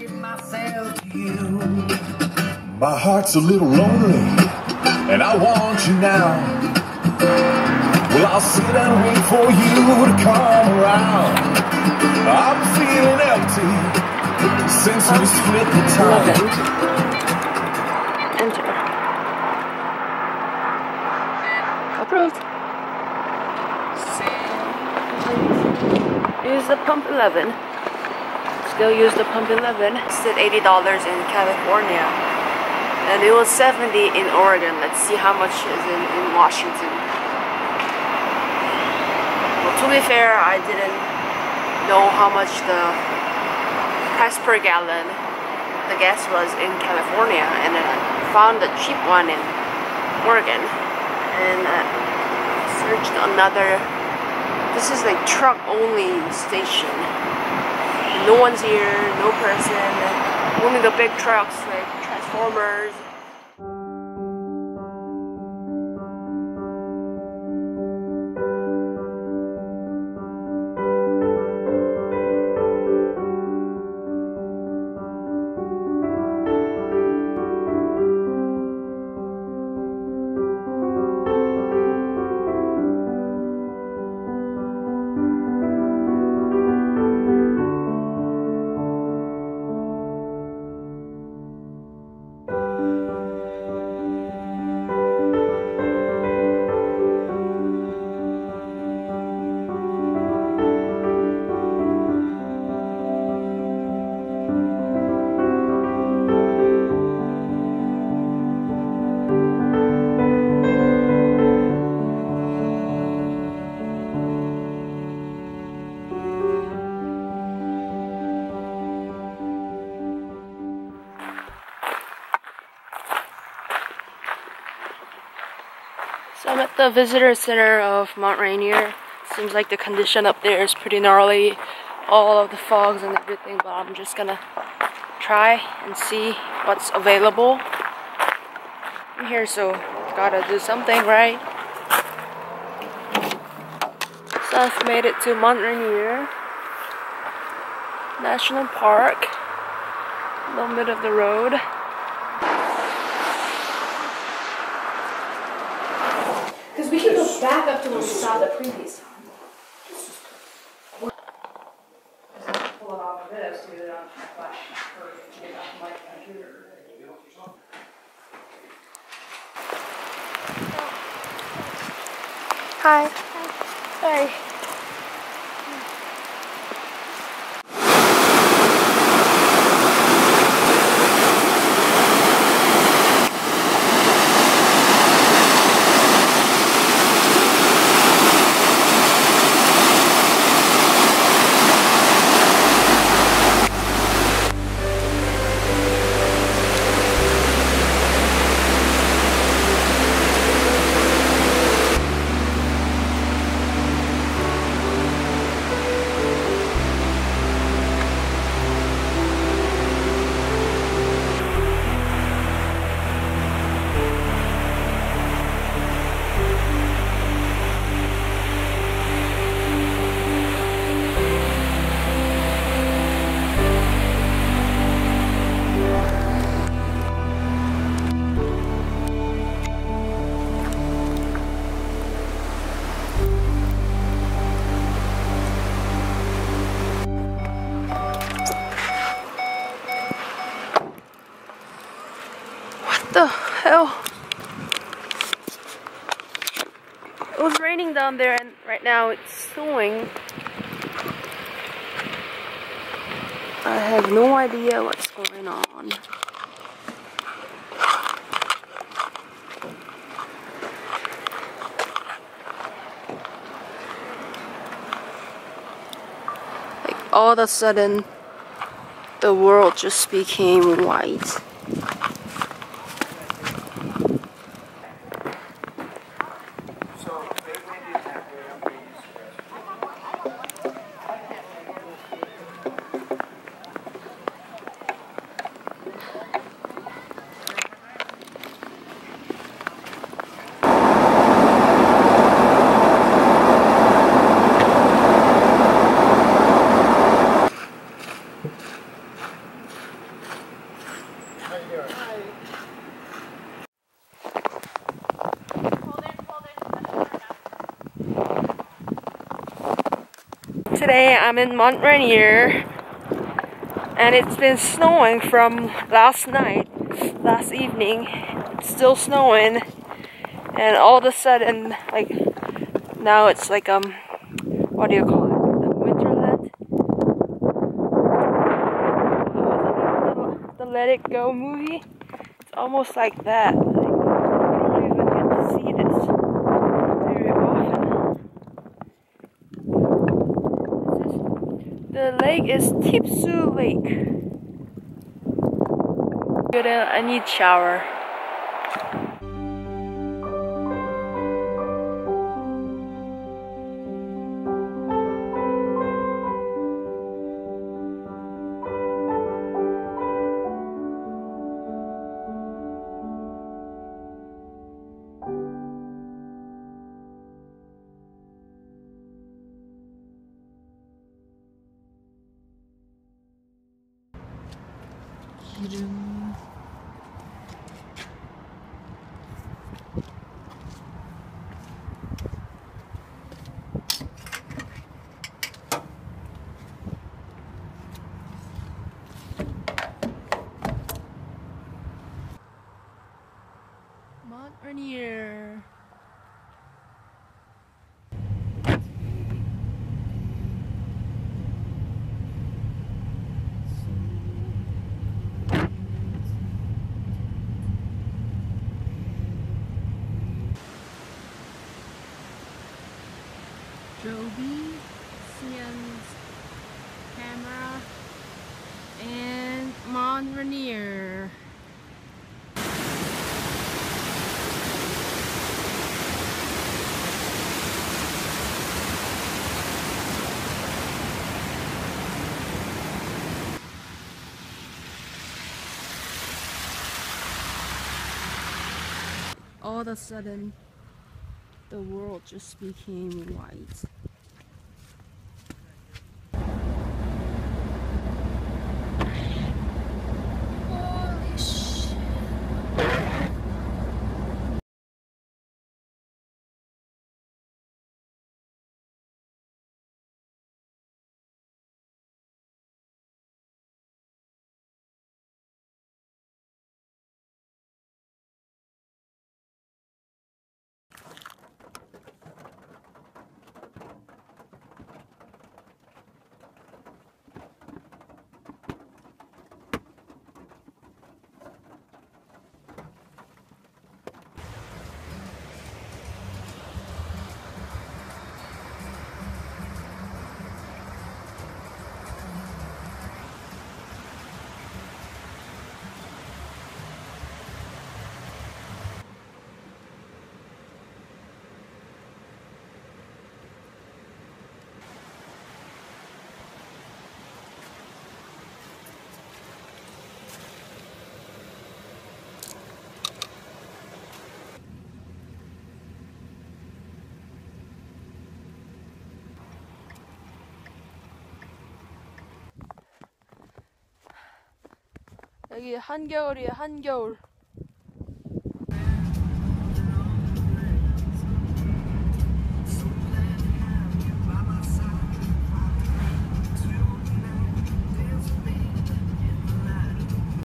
Give myself to you. My heart's a little lonely, and I want you now. Well, I'll sit and wait for you to come around. I'm feeling empty since we split the time. Enter. Approved. Use the pump 11. Still use the pump 11. It's at $80 in California. And it was 70 in Oregon. Let's see how much is in, in Washington. Well, to be fair, I didn't know how much the price per gallon the gas was in California, and I found a cheap one in Oregon, and uh, searched another. This is like truck only station. No one's here, no person, only the big trucks like transformers. The visitor center of Mount Rainier. Seems like the condition up there is pretty gnarly. All of the fogs and everything, but I'm just gonna try and see what's available. I'm here, so gotta do something, right? So I've made it to Mount Rainier National Park. A little bit of the road. Because we can go back up to where we saw the previous time. pull it off of this to it on flash or get it off my computer. Hi. Hi. What down there and right now it's snowing. I have no idea what's going on. Like all of a sudden the world just became white. Today I'm in Mount Rainier and it's been snowing from last night, last evening. It's still snowing and all of a sudden, like now it's like um, what do you call it? The Winterland. The, the Let It Go movie. It's almost like that. Like, you don't even get to see this The lake is Tipsoo Lake. Good, uh, I need shower. 기름 Mount Rainier Joby, Sien's camera, and Mount Rainier. All of a sudden, the world just became white. 여기 한겨울이에요, 한겨울.